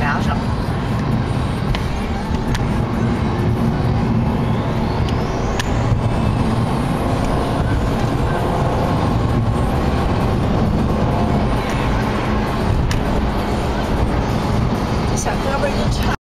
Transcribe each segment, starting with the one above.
两手。这小胳膊一颤，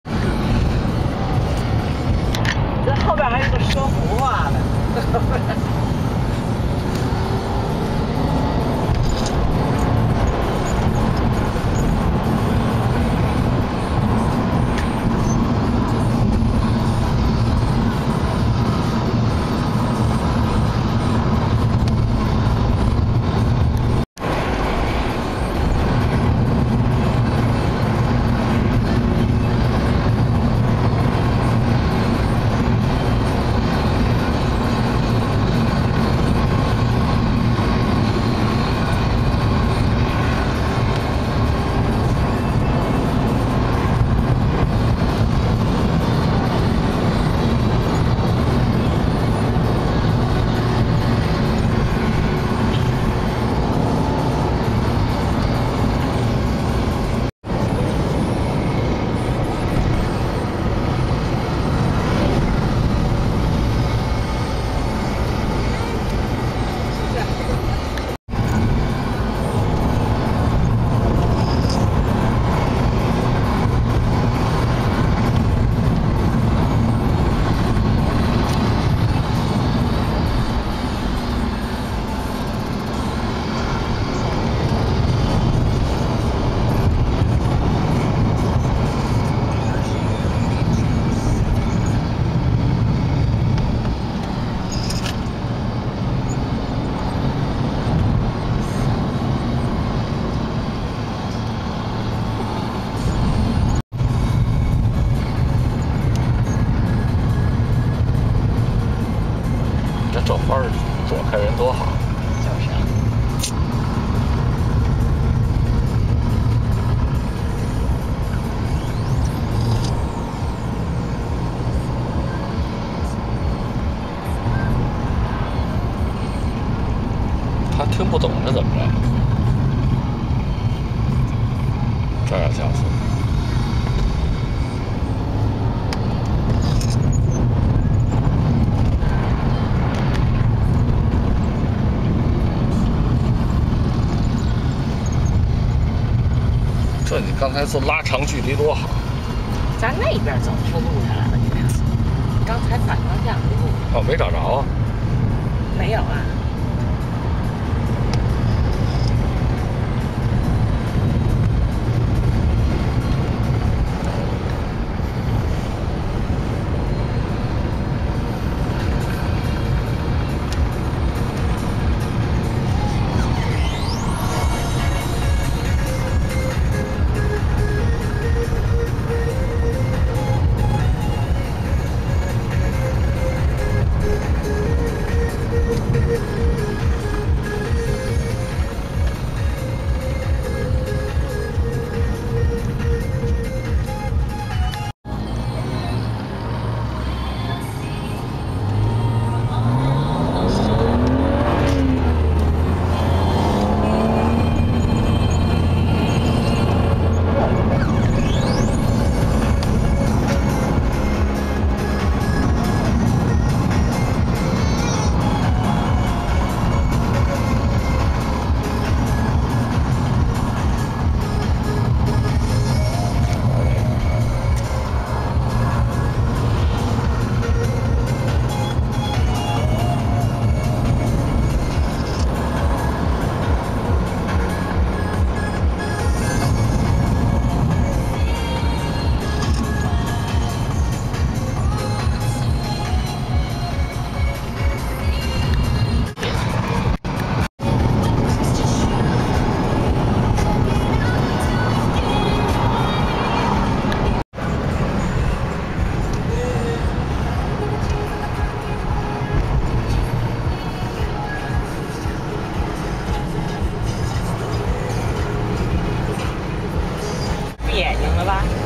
这花儿左开人多好。就是。他听不懂是怎么着？这要加这你刚才说拉长距离多好，咱那边走错路下来了，你看，刚才反方向的路哦，没找着啊。没有啊。Москва.